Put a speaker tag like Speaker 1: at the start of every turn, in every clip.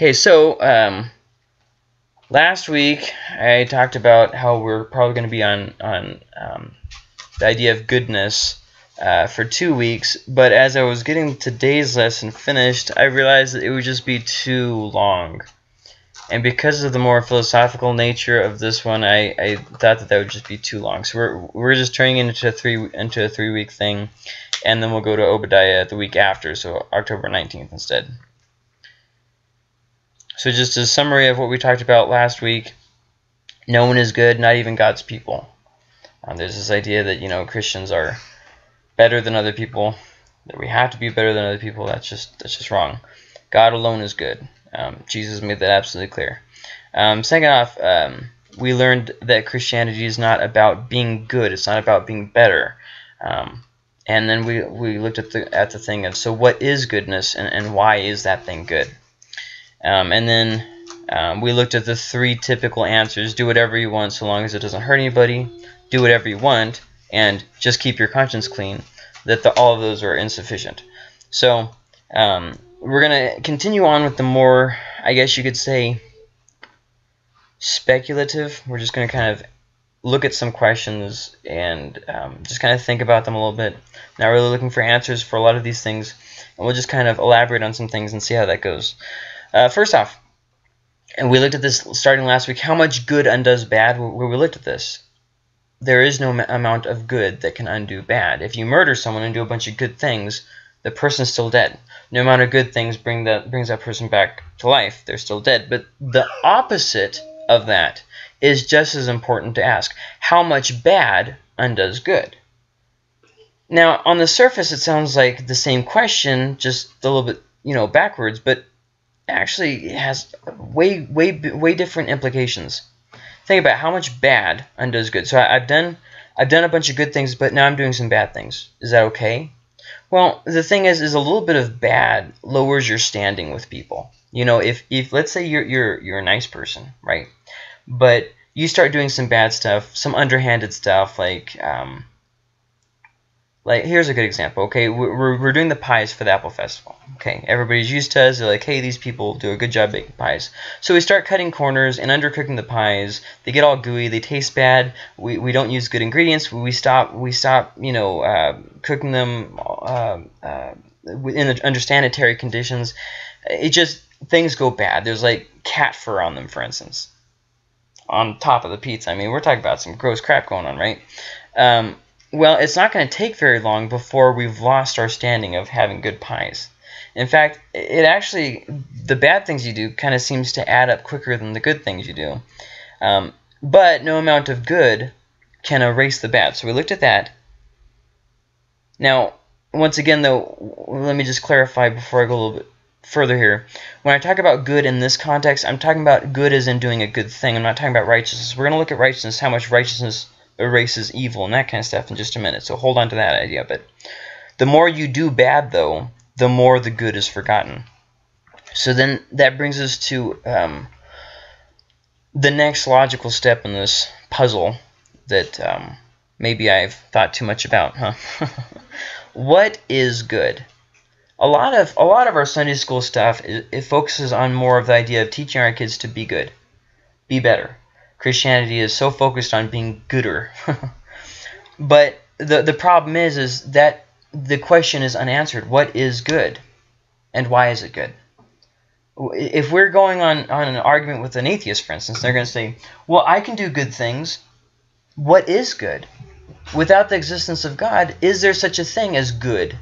Speaker 1: Okay, so um, last week I talked about how we're probably going to be on on um, the idea of goodness uh, for two weeks, but as I was getting today's lesson finished, I realized that it would just be too long. And because of the more philosophical nature of this one, I, I thought that that would just be too long. So we're, we're just turning it into a three into a three week thing, and then we'll go to Obadiah the week after, so October 19th instead. So just a summary of what we talked about last week. No one is good, not even God's people. Um, there's this idea that you know Christians are better than other people, that we have to be better than other people. That's just that's just wrong. God alone is good. Um, Jesus made that absolutely clear. Um, second off, um, we learned that Christianity is not about being good. It's not about being better. Um, and then we, we looked at the at the thing of so what is goodness and, and why is that thing good? Um, and then um, we looked at the three typical answers. Do whatever you want so long as it doesn't hurt anybody. Do whatever you want. And just keep your conscience clean. That the, all of those are insufficient. So um, we're going to continue on with the more, I guess you could say, speculative. We're just going to kind of look at some questions and um, just kind of think about them a little bit. Not really looking for answers for a lot of these things. And we'll just kind of elaborate on some things and see how that goes. Uh, first off, and we looked at this starting last week, how much good undoes bad, where we looked at this. There is no amount of good that can undo bad. If you murder someone and do a bunch of good things, the person's still dead. No amount of good things bring that brings that person back to life. They're still dead. But the opposite of that is just as important to ask. How much bad undoes good? Now, on the surface, it sounds like the same question, just a little bit, you know, backwards. But actually has way, way, way different implications. Think about how much bad undoes good. So I, I've done, I've done a bunch of good things, but now I'm doing some bad things. Is that okay? Well, the thing is, is a little bit of bad lowers your standing with people. You know, if, if let's say you're you're you're a nice person, right? But you start doing some bad stuff, some underhanded stuff, like um, like here's a good example okay? We're, we're doing the pies for the apple festival okay? Everybody's used to us they're like hey these people do a good job making pies. So we start cutting corners and undercooking the pies. They get all gooey they taste bad. We, we don't use good ingredients. We stop we stop you know uh, cooking them uh, uh, in the under sanitary conditions. It just things go bad. There's like cat fur on them for instance. On top of the pizza. I mean we're talking about some gross crap going on right? Um, well, it's not going to take very long before we've lost our standing of having good pies. In fact, it actually, the bad things you do kind of seems to add up quicker than the good things you do. Um, but no amount of good can erase the bad. So we looked at that. Now, once again, though, let me just clarify before I go a little bit further here. When I talk about good in this context, I'm talking about good as in doing a good thing. I'm not talking about righteousness. We're going to look at righteousness, how much righteousness erases evil and that kind of stuff in just a minute. So hold on to that idea. But the more you do bad, though, the more the good is forgotten. So then that brings us to um, the next logical step in this puzzle that um, maybe I've thought too much about, huh? what is good? A lot of a lot of our Sunday school stuff it, it focuses on more of the idea of teaching our kids to be good, be better, Christianity is so focused on being gooder. but the the problem is is that the question is unanswered. What is good? And why is it good? If we're going on, on an argument with an atheist, for instance, they're going to say, well, I can do good things. What is good? Without the existence of God, is there such a thing as good?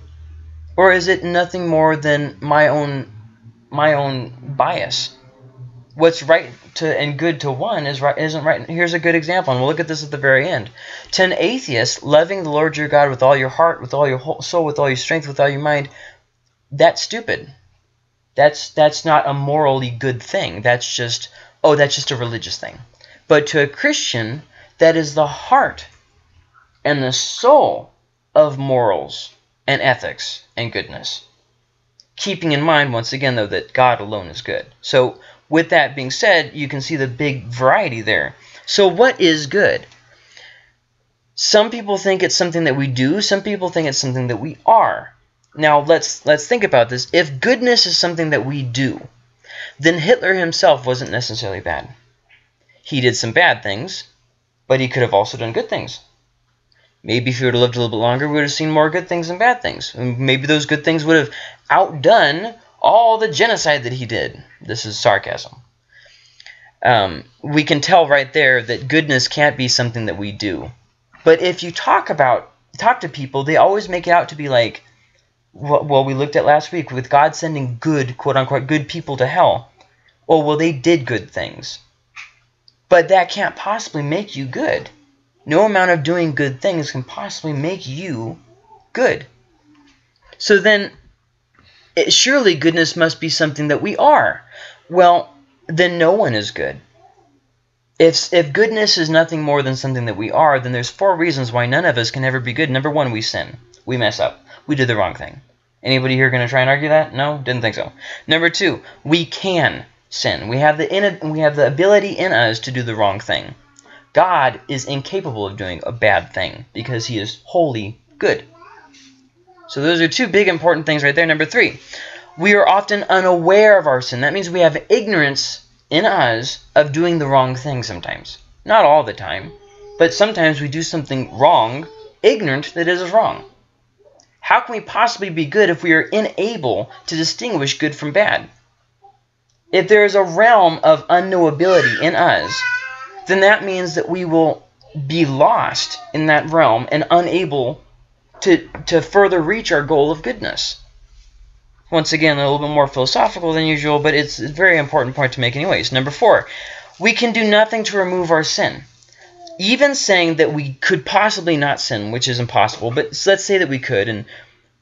Speaker 1: Or is it nothing more than my own my own bias? what's right to and good to one is right isn't right. Here's a good example, and we'll look at this at the very end. To an atheist, loving the Lord your God with all your heart, with all your whole soul, with all your strength, with all your mind, that's stupid. That's that's not a morally good thing. That's just oh, that's just a religious thing. But to a Christian, that is the heart and the soul of morals and ethics and goodness. Keeping in mind, once again, though, that God alone is good. So with that being said, you can see the big variety there. So what is good? Some people think it's something that we do. Some people think it's something that we are. Now let's let's think about this. If goodness is something that we do, then Hitler himself wasn't necessarily bad. He did some bad things, but he could have also done good things. Maybe if he would have lived a little bit longer, we would have seen more good things than bad things. And maybe those good things would have outdone all the genocide that he did. This is sarcasm. Um, we can tell right there that goodness can't be something that we do. But if you talk about talk to people, they always make it out to be like, well, we looked at last week with God sending good, quote unquote, good people to hell. Oh, well, they did good things. But that can't possibly make you good. No amount of doing good things can possibly make you good. So then, surely goodness must be something that we are. Well, then no one is good. If, if goodness is nothing more than something that we are, then there's four reasons why none of us can ever be good. Number one, we sin. We mess up. We did the wrong thing. Anybody here going to try and argue that? No? Didn't think so. Number two, we can sin. We have the in, we have the ability in us to do the wrong thing. God is incapable of doing a bad thing because he is wholly good. So those are two big important things right there. Number three, we are often unaware of our sin. That means we have ignorance in us of doing the wrong thing sometimes. Not all the time, but sometimes we do something wrong, ignorant that it is wrong. How can we possibly be good if we are unable to distinguish good from bad? If there is a realm of unknowability in us, then that means that we will be lost in that realm and unable to, to further reach our goal of goodness. Once again, a little bit more philosophical than usual, but it's a very important point to make anyways. Number four, we can do nothing to remove our sin. Even saying that we could possibly not sin, which is impossible, but let's say that we could, and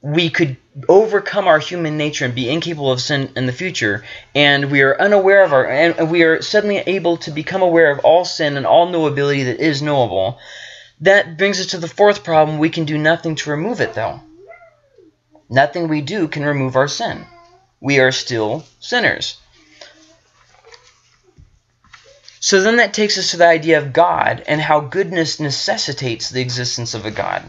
Speaker 1: we could overcome our human nature and be incapable of sin in the future, and we are unaware of our, and we are suddenly able to become aware of all sin and all knowability that is knowable. That brings us to the fourth problem. We can do nothing to remove it, though. Nothing we do can remove our sin. We are still sinners. So then that takes us to the idea of God and how goodness necessitates the existence of a God.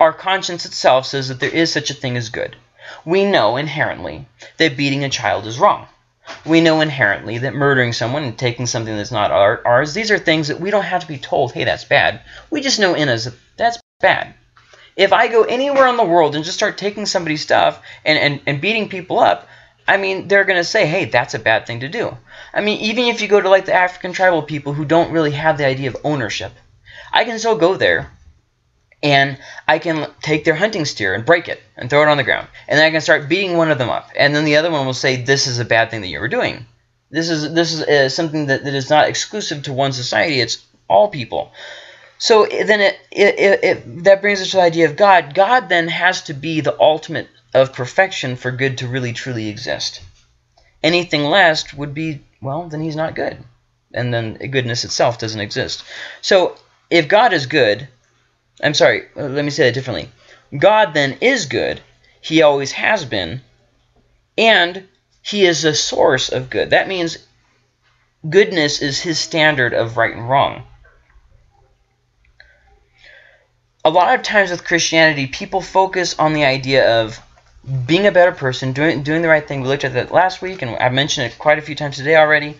Speaker 1: Our conscience itself says that there is such a thing as good. We know inherently that beating a child is wrong. We know inherently that murdering someone and taking something that's not ours, these are things that we don't have to be told, hey, that's bad. We just know in us that that's bad. If I go anywhere in the world and just start taking somebody's stuff and, and, and beating people up, I mean, they're going to say, hey, that's a bad thing to do. I mean, even if you go to like the African tribal people who don't really have the idea of ownership, I can still go there and I can take their hunting steer and break it and throw it on the ground. And then I can start beating one of them up. And then the other one will say, this is a bad thing that you were doing. This is this is uh, something that, that is not exclusive to one society. It's all people. So then it, it, it, it, that brings us to the idea of God. God then has to be the ultimate of perfection for good to really truly exist. Anything less would be, well, then he's not good. And then goodness itself doesn't exist. So if God is good, I'm sorry, uh, let me say that differently. God then is good. He always has been. And he is the source of good. That means goodness is his standard of right and wrong. A lot of times with Christianity, people focus on the idea of being a better person, doing, doing the right thing. We looked at that last week, and I mentioned it quite a few times today already.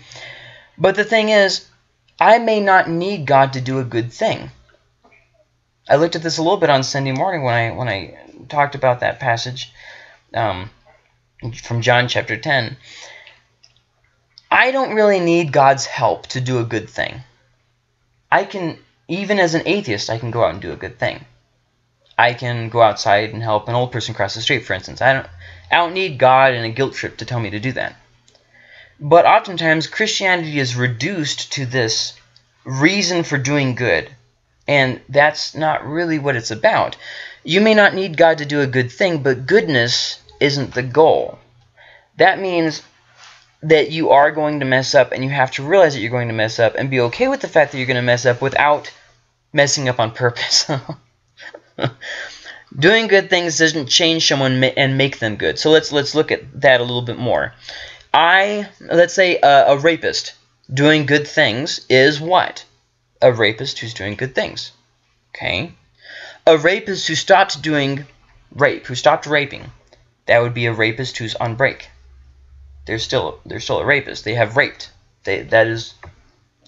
Speaker 1: But the thing is, I may not need God to do a good thing. I looked at this a little bit on Sunday morning when I when I talked about that passage um, from John chapter 10. I don't really need God's help to do a good thing. I can, even as an atheist, I can go out and do a good thing. I can go outside and help an old person cross the street, for instance. I don't, I don't need God and a guilt trip to tell me to do that. But oftentimes, Christianity is reduced to this reason for doing good and that's not really what it's about. You may not need God to do a good thing, but goodness isn't the goal. That means that you are going to mess up, and you have to realize that you're going to mess up and be okay with the fact that you're going to mess up without messing up on purpose. Doing good things doesn't change someone and make them good. So let's let's look at that a little bit more. I let's say a, a rapist doing good things is what? A rapist who's doing good things. Okay? A rapist who stopped doing rape, who stopped raping, that would be a rapist who's on break. They're still they're still a rapist. They have raped. They that is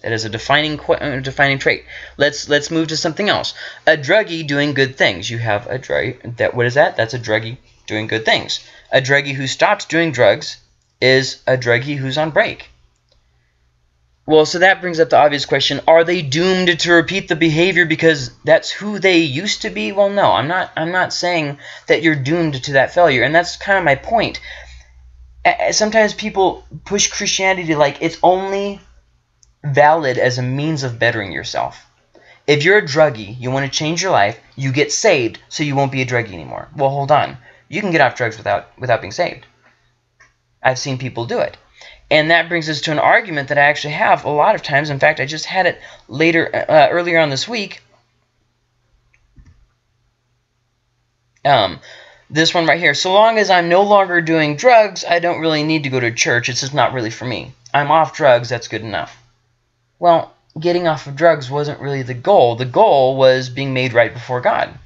Speaker 1: that is a defining uh, defining trait. Let's let's move to something else. A druggie doing good things. You have a drug that what is that? That's a druggie doing good things. A druggie who stopped doing drugs is a druggie who's on break. Well, so that brings up the obvious question, are they doomed to repeat the behavior because that's who they used to be? Well, no, I'm not I'm not saying that you're doomed to that failure, and that's kind of my point. Sometimes people push Christianity like it's only valid as a means of bettering yourself. If you're a druggie, you want to change your life, you get saved so you won't be a druggie anymore. Well, hold on. You can get off drugs without without being saved. I've seen people do it. And that brings us to an argument that I actually have a lot of times. In fact, I just had it later, uh, earlier on this week. Um, this one right here. So long as I'm no longer doing drugs, I don't really need to go to church. It's just not really for me. I'm off drugs. That's good enough. Well, getting off of drugs wasn't really the goal. The goal was being made right before God.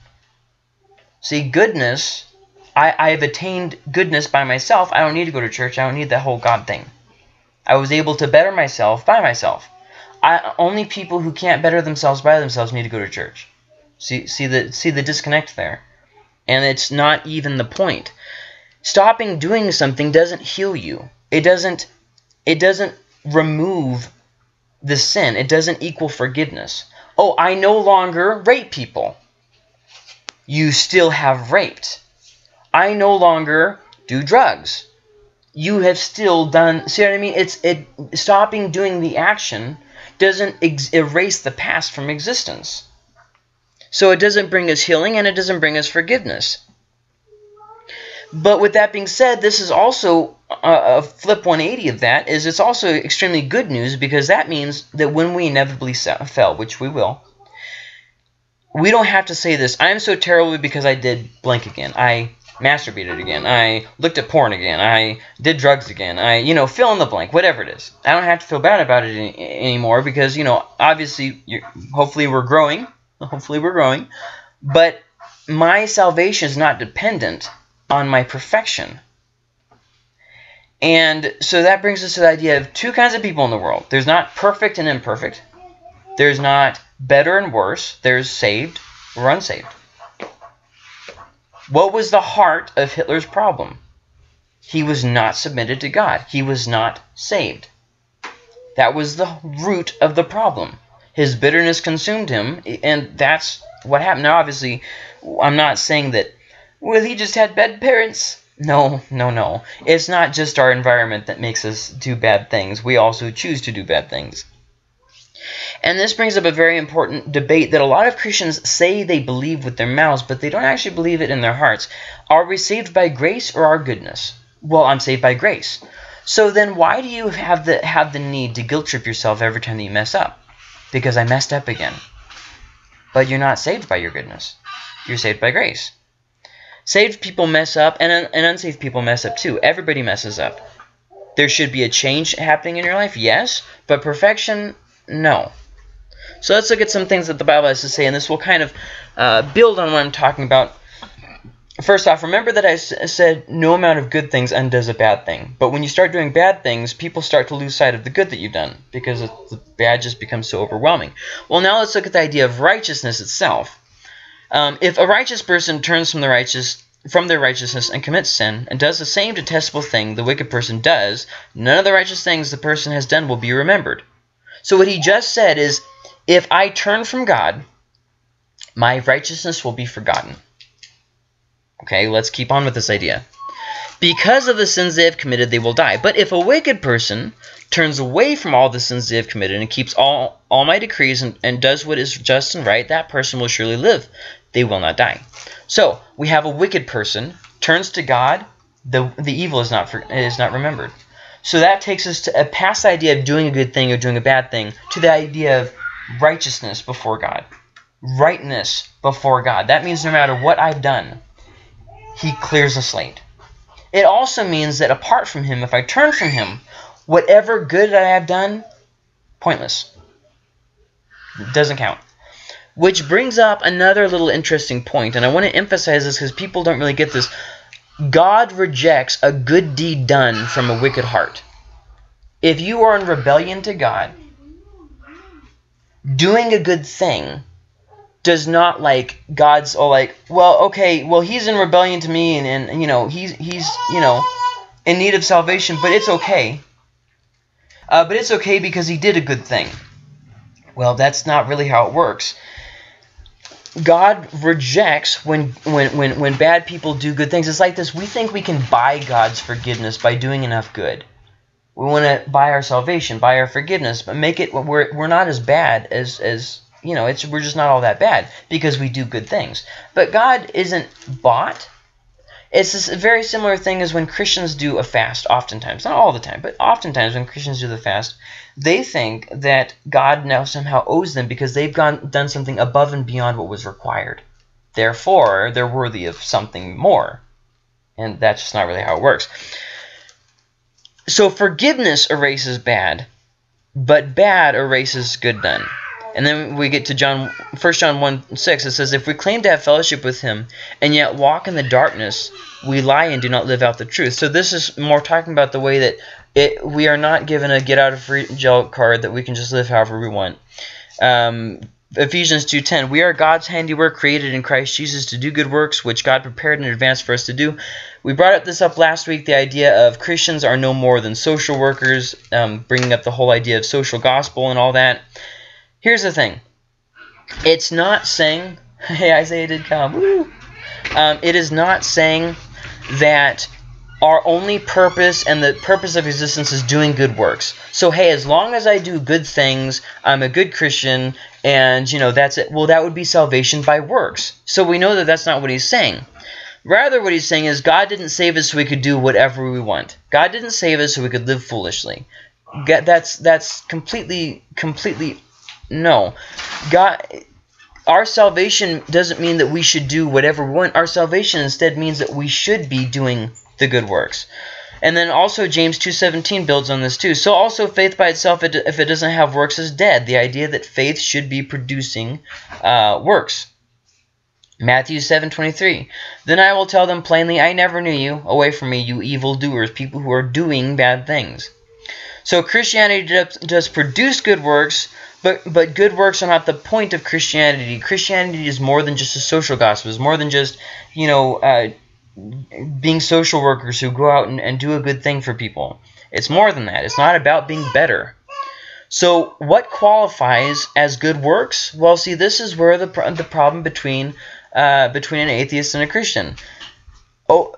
Speaker 1: See, goodness, I, I've attained goodness by myself. I don't need to go to church. I don't need that whole God thing. I was able to better myself by myself. I, only people who can't better themselves by themselves need to go to church. See, see the see the disconnect there, and it's not even the point. Stopping doing something doesn't heal you. It doesn't. It doesn't remove the sin. It doesn't equal forgiveness. Oh, I no longer rape people. You still have raped. I no longer do drugs you have still done see what i mean? It's it stopping doing the action doesn't erase the past from existence. So it doesn't bring us healing and it doesn't bring us forgiveness. But with that being said this is also a, a flip 180 of that is it's also extremely good news because that means that when we inevitably fell which we will we don't have to say this. I'm so terrible because i did blank again. I masturbated again. I looked at porn again. I did drugs again. I, you know, fill in the blank, whatever it is. I don't have to feel bad about it any, anymore because, you know, obviously, hopefully we're growing. Hopefully we're growing. But my salvation is not dependent on my perfection. And so that brings us to the idea of two kinds of people in the world. There's not perfect and imperfect. There's not better and worse. There's saved or unsaved. What was the heart of Hitler's problem? He was not submitted to God. He was not saved. That was the root of the problem. His bitterness consumed him, and that's what happened. Now, obviously, I'm not saying that, well, he just had bad parents. No, no, no. It's not just our environment that makes us do bad things. We also choose to do bad things. And this brings up a very important debate that a lot of Christians say they believe with their mouths, but they don't actually believe it in their hearts. Are we saved by grace or our goodness? Well, I'm saved by grace. So then why do you have the have the need to guilt trip yourself every time that you mess up? Because I messed up again. But you're not saved by your goodness. You're saved by grace. Saved people mess up, and, and unsaved people mess up too. Everybody messes up. There should be a change happening in your life, yes, but perfection, no. So let's look at some things that the Bible has to say, and this will kind of uh, build on what I'm talking about. First off, remember that I said no amount of good things undoes a bad thing. But when you start doing bad things, people start to lose sight of the good that you've done because the bad just becomes so overwhelming. Well, now let's look at the idea of righteousness itself. Um, if a righteous person turns from the righteous from their righteousness and commits sin and does the same detestable thing the wicked person does, none of the righteous things the person has done will be remembered. So what he just said is if I turn from God, my righteousness will be forgotten. Okay, let's keep on with this idea. Because of the sins they have committed, they will die. But if a wicked person turns away from all the sins they have committed and keeps all, all my decrees and, and does what is just and right, that person will surely live. They will not die. So, we have a wicked person, turns to God, the, the evil is not, for, is not remembered. So that takes us to a past idea of doing a good thing or doing a bad thing to the idea of righteousness before God. Rightness before God. That means no matter what I've done, he clears the slate. It also means that apart from him, if I turn from him, whatever good I have done, pointless. doesn't count. Which brings up another little interesting point, and I want to emphasize this because people don't really get this. God rejects a good deed done from a wicked heart. If you are in rebellion to God, doing a good thing does not like God's all like, well, okay, well he's in rebellion to me and, and you know, he's he's, you know, in need of salvation, but it's okay. Uh, but it's okay because he did a good thing. Well, that's not really how it works. God rejects when, when, when, when bad people do good things. It's like this. We think we can buy God's forgiveness by doing enough good. We want to buy our salvation, buy our forgiveness, but make it we're, we're not as bad as, as you know, it's we're just not all that bad because we do good things. But God isn't bought. It's this very similar thing as when Christians do a fast, oftentimes. Not all the time, but oftentimes when Christians do the fast, they think that God now somehow owes them because they've gone done something above and beyond what was required. Therefore, they're worthy of something more. And that's just not really how it works. So forgiveness erases bad, but bad erases good done. And then we get to John, 1 John 1 6. It says, If we claim to have fellowship with him and yet walk in the darkness, we lie and do not live out the truth. So this is more talking about the way that it, we are not given a get out of free jail card that we can just live however we want. Um, Ephesians 2.10, We are God's handiwork created in Christ Jesus to do good works, which God prepared in advance for us to do. We brought up this up last week, the idea of Christians are no more than social workers, um, bringing up the whole idea of social gospel and all that. Here's the thing. It's not saying, hey, Isaiah did come. Um, it is not saying that our only purpose and the purpose of existence is doing good works. So hey, as long as I do good things, I'm a good Christian, and you know that's it. Well, that would be salvation by works. So we know that that's not what he's saying. Rather, what he's saying is God didn't save us so we could do whatever we want. God didn't save us so we could live foolishly. That's that's completely completely no. God our salvation doesn't mean that we should do whatever we want. Our salvation instead means that we should be doing the good works. And then also James 2.17 builds on this too. So also faith by itself, if it doesn't have works, is dead. The idea that faith should be producing uh, works. Matthew 7.23 Then I will tell them plainly, I never knew you. Away from me, you evildoers, people who are doing bad things. So Christianity does produce good works, but but good works are not the point of Christianity. Christianity is more than just a social gospel. It's more than just you know uh, being social workers who go out and, and do a good thing for people. It's more than that. It's not about being better. So what qualifies as good works? Well, see, this is where the the problem between uh, between an atheist and a Christian. Oh,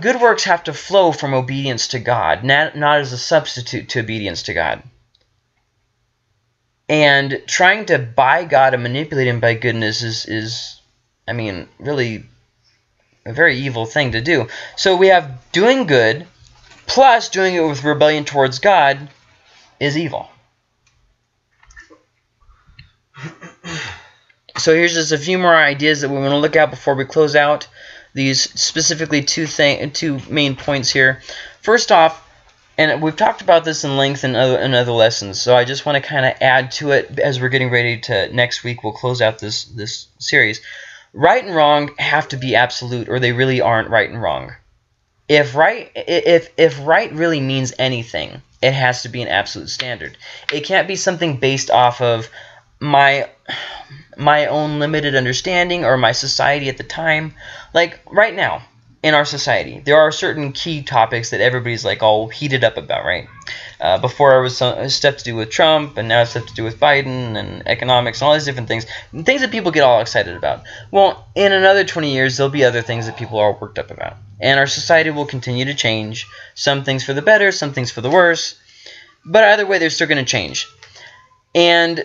Speaker 1: good works have to flow from obedience to God, not, not as a substitute to obedience to God. And trying to buy God and manipulate him by goodness is, is I mean, really a very evil thing to do. So we have doing good plus doing it with rebellion towards God is evil. So here's just a few more ideas that we want to look at before we close out these specifically two thing two main points here. First off, and we've talked about this in length in other, in other lessons, so I just want to kind of add to it as we're getting ready to next week. We'll close out this this series. Right and wrong have to be absolute, or they really aren't right and wrong. If right if if right really means anything, it has to be an absolute standard. It can't be something based off of my my own limited understanding or my society at the time. Like right now, in our society. There are certain key topics that everybody's like all heated up about, right? Uh, before it was some, stuff to do with Trump, and now it's stuff to do with Biden and economics and all these different things. Things that people get all excited about. Well, in another 20 years, there'll be other things that people are worked up about. And our society will continue to change. Some things for the better, some things for the worse. But either way, they're still going to change. And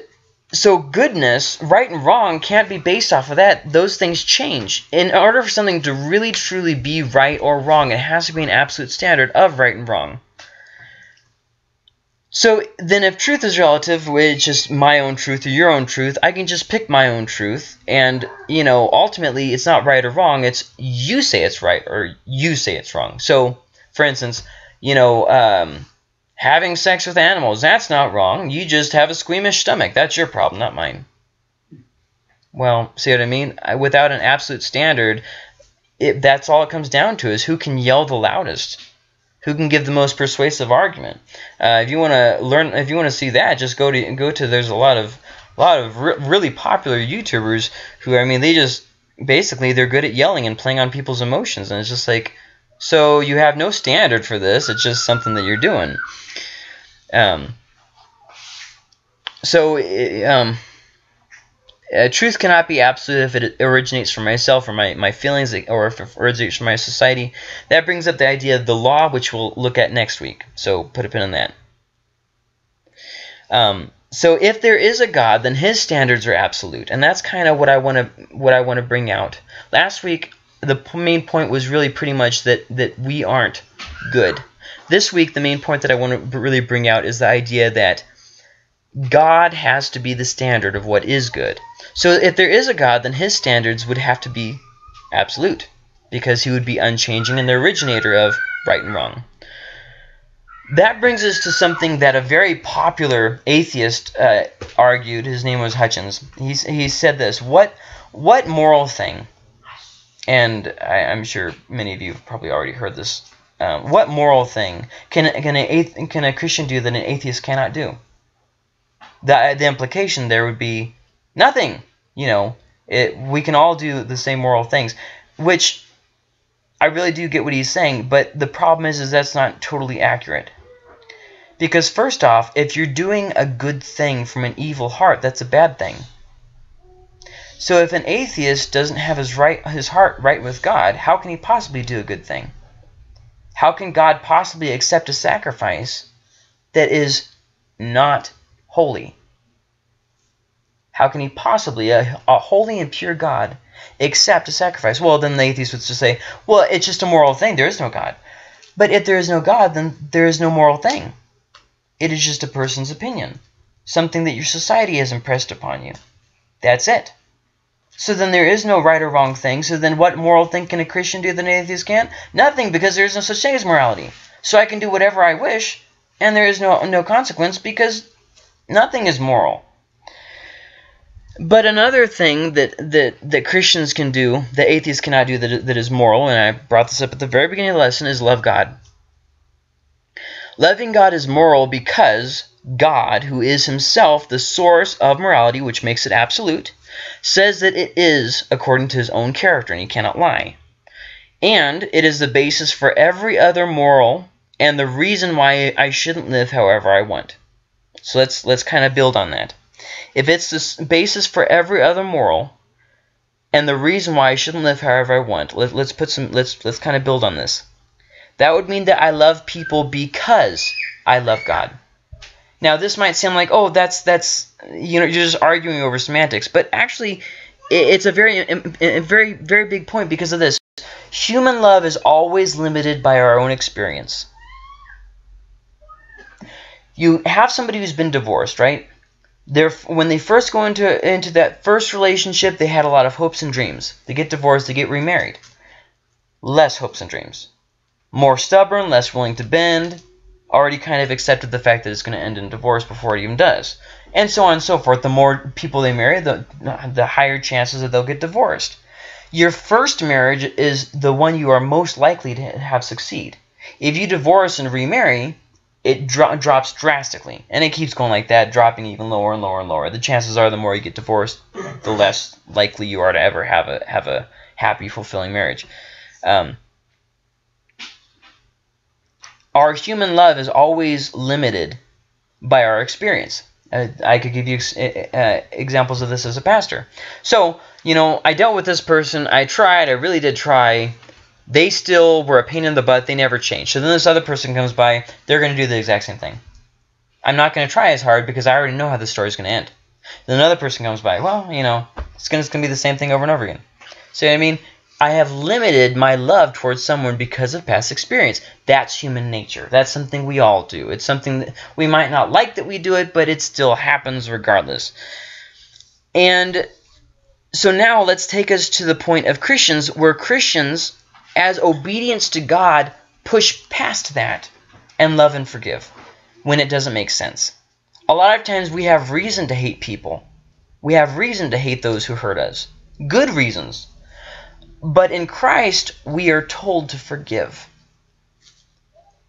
Speaker 1: so goodness, right and wrong, can't be based off of that. Those things change. In order for something to really truly be right or wrong, it has to be an absolute standard of right and wrong. So then if truth is relative, which is my own truth or your own truth, I can just pick my own truth. And, you know, ultimately it's not right or wrong. It's you say it's right or you say it's wrong. So, for instance, you know, um, Having sex with animals, that's not wrong. You just have a squeamish stomach. That's your problem, not mine. Well, see what I mean? Without an absolute standard, it, that's all it comes down to is who can yell the loudest, who can give the most persuasive argument. Uh, if you want to learn, if you want to see that, just go to go to. There's a lot of a lot of re really popular YouTubers who I mean they just basically they're good at yelling and playing on people's emotions, and it's just like so you have no standard for this. It's just something that you're doing. Um. So um uh, truth cannot be absolute if it originates from myself or my, my feelings or if it originates from my society. That brings up the idea of the law, which we'll look at next week. So put a pin in that. Um, so if there is a God, then his standards are absolute. And that's kind of what I want to what I want to bring out. Last week, the main point was really pretty much that, that we aren't good. This week, the main point that I want to really bring out is the idea that God has to be the standard of what is good. So if there is a God, then his standards would have to be absolute, because he would be unchanging and the originator of right and wrong. That brings us to something that a very popular atheist uh, argued. His name was Hitchens. He's, he said this, what, what moral thing, and I, am sure many of you have probably already heard this, um, what moral thing can, can, a, can a Christian do that an atheist cannot do? The, the implication there would be Nothing. You know, it, we can all do the same moral things, which I really do get what he's saying, but the problem is, is that's not totally accurate. Because first off, if you're doing a good thing from an evil heart, that's a bad thing. So if an atheist doesn't have his right his heart right with God, how can he possibly do a good thing? How can God possibly accept a sacrifice that is not holy? How can he possibly, a, a holy and pure God, accept a sacrifice? Well, then the atheist would just say, well, it's just a moral thing. There is no God. But if there is no God, then there is no moral thing. It is just a person's opinion, something that your society has impressed upon you. That's it. So then there is no right or wrong thing. So then what moral thing can a Christian do that an atheist can't? Nothing, because there is no such thing as morality. So I can do whatever I wish, and there is no, no consequence because nothing is moral. But another thing that, that, that Christians can do, that atheists cannot do, that, that is moral, and I brought this up at the very beginning of the lesson, is love God. Loving God is moral because God, who is himself the source of morality, which makes it absolute, says that it is according to his own character, and he cannot lie. And it is the basis for every other moral and the reason why I shouldn't live however I want. So let's let's kind of build on that if it's the basis for every other moral and the reason why I shouldn't live however I want, let, us put some let's let's kind of build on this. That would mean that I love people because I love God. Now this might sound like oh that's that's you know you're just arguing over semantics, but actually it's a very a very very big point because of this. Human love is always limited by our own experience. You have somebody who's been divorced, right? they're when they first go into into that first relationship, they had a lot of hopes and dreams. They get divorced, they get remarried. Less hopes and dreams. More stubborn, less willing to bend, already kind of accepted the fact that it's going to end in divorce before it even does. And so on and so forth. The more people they marry, the, the higher chances that they'll get divorced. Your first marriage is the one you are most likely to have succeed. If you divorce and remarry, it dro drops drastically. And it keeps going like that, dropping even lower and lower and lower. The chances are the more you get divorced, the less likely you are to ever have a have a happy, fulfilling marriage. Um, our human love is always limited by our experience. Uh, I could give you uh, uh, examples of this as a pastor. So, you know, I dealt with this person. I tried. I really did try they still were a pain in the butt. They never changed. So then this other person comes by. They're going to do the exact same thing. I'm not going to try as hard because I already know how the story is going to end. Then another person comes by. Well, you know, it's going to be the same thing over and over again. So I mean, I have limited my love towards someone because of past experience. That's human nature. That's something we all do. It's something that we might not like that we do it, but it still happens regardless. And so now let's take us to the point of Christians where Christians as obedience to God, push past that and love and forgive when it doesn't make sense. A lot of times we have reason to hate people. We have reason to hate those who hurt us. Good reasons. But in Christ, we are told to forgive.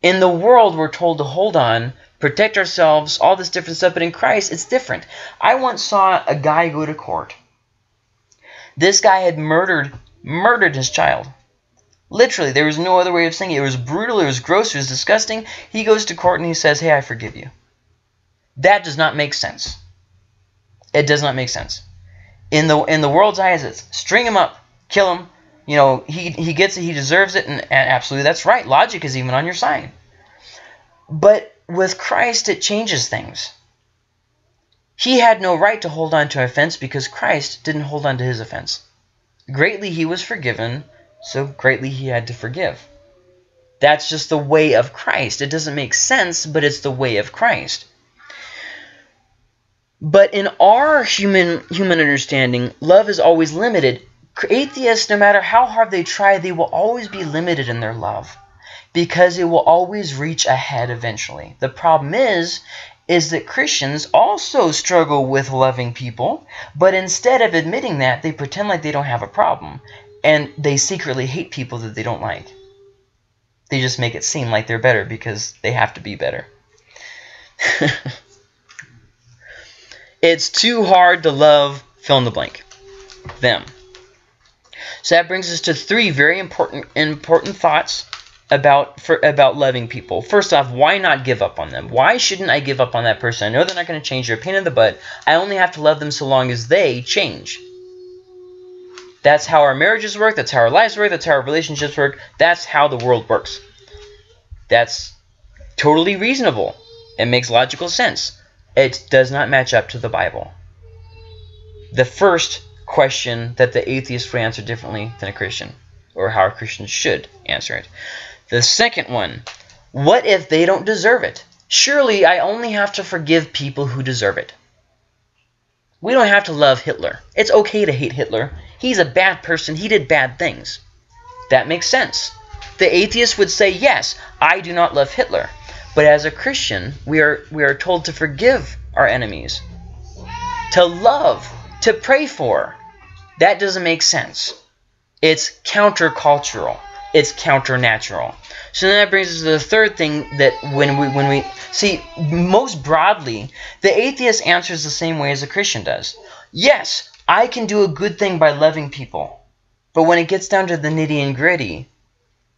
Speaker 1: In the world, we're told to hold on, protect ourselves, all this different stuff. But in Christ, it's different. I once saw a guy go to court. This guy had murdered murdered his child. Literally, there was no other way of saying it. It was brutal, it was gross, it was disgusting. He goes to court and he says, Hey, I forgive you. That does not make sense. It does not make sense. In the in the world's eyes, it's string him up, kill him. You know, he, he gets it, he deserves it, and, and absolutely that's right. Logic is even on your side. But with Christ, it changes things. He had no right to hold on to offense because Christ didn't hold on to his offense. Greatly he was forgiven, so greatly he had to forgive. That's just the way of Christ. It doesn't make sense, but it's the way of Christ. But in our human human understanding, love is always limited. Atheists, no matter how hard they try, they will always be limited in their love because it will always reach ahead eventually. The problem is is that Christians also struggle with loving people, but instead of admitting that, they pretend like they don't have a problem and they secretly hate people that they don't like. They just make it seem like they're better because they have to be better. it's too hard to love fill in the blank. Them. So that brings us to three very important important thoughts about for about loving people. First off, why not give up on them? Why shouldn't I give up on that person? I know they're not going to change. They're a pain in the butt. I only have to love them so long as they change. That's how our marriages work. That's how our lives work. That's how our relationships work. That's how the world works. That's totally reasonable. It makes logical sense. It does not match up to the Bible. The first question that the atheist would answer differently than a Christian, or how a Christian should answer it. The second one, what if they don't deserve it? Surely I only have to forgive people who deserve it. We don't have to love Hitler. It's okay to hate Hitler. He's a bad person. He did bad things. That makes sense. The atheist would say, yes, I do not love Hitler. But as a Christian, we are, we are told to forgive our enemies, to love, to pray for. That doesn't make sense. It's countercultural it's counternatural. So then that brings us to the third thing that when we when we see most broadly, the atheist answers the same way as a Christian does. Yes, I can do a good thing by loving people. But when it gets down to the nitty and gritty,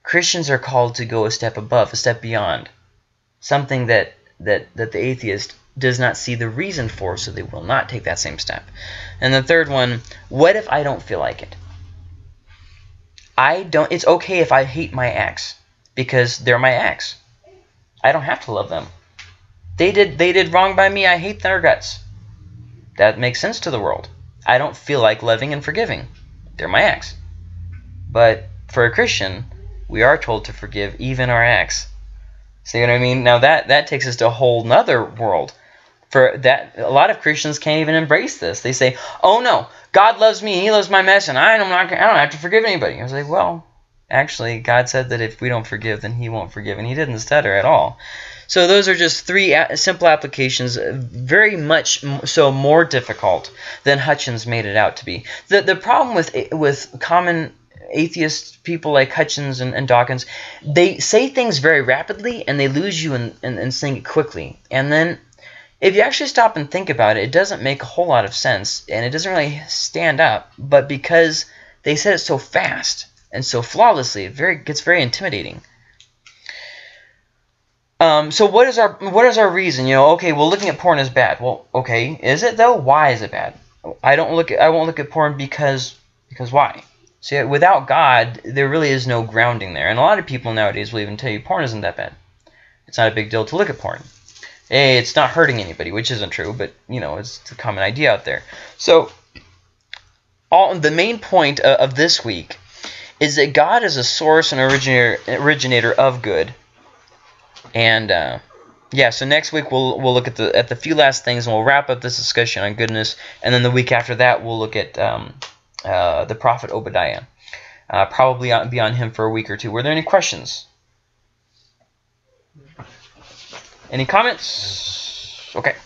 Speaker 1: Christians are called to go a step above, a step beyond. Something that that that the atheist does not see the reason for, so they will not take that same step. And the third one, what if I don't feel like it? I don't. It's okay if I hate my ex because they're my ex. I don't have to love them. They did they did wrong by me. I hate their guts. That makes sense to the world. I don't feel like loving and forgiving. They're my ex. But for a Christian, we are told to forgive even our ex. See what I mean? Now that that takes us to a whole nother world. For that, a lot of Christians can't even embrace this. They say, "Oh no, God loves me, He loves my mess, and I'm not, I don't have to forgive anybody. I was like, well, actually, God said that if we don't forgive, then He won't forgive, and He didn't stutter at all. So those are just three simple applications, uh, very much so more difficult than Hitchens made it out to be. The the problem with eh, with common atheist people like Hitchens and, and, Dawkins, they say things very rapidly and they lose you in, in, in saying it quickly. And then if you actually stop and think about it, it doesn't make a whole lot of sense, and it doesn't really stand up. But because they said it so fast and so flawlessly, it very gets very intimidating. Um, so what is our what is our reason? You know, okay, well, looking at porn is bad. Well, okay, is it though? Why is it bad? I don't look at I won't look at porn because because why? See, without God, there really is no grounding there, and a lot of people nowadays will even tell you porn isn't that bad. It's not a big deal to look at porn hey, it's not hurting anybody, which isn't true, but you know, it's a common idea out there. So, all the main point of, of this week is that God is a source and originator originator of good. And uh, yeah, so next week we'll we'll look at the at the few last things and we'll wrap up this discussion on goodness. And then the week after that we'll look at um, uh, the prophet Obadiah. Uh, probably be on him for a week or two. Were there any questions? Any comments? Okay.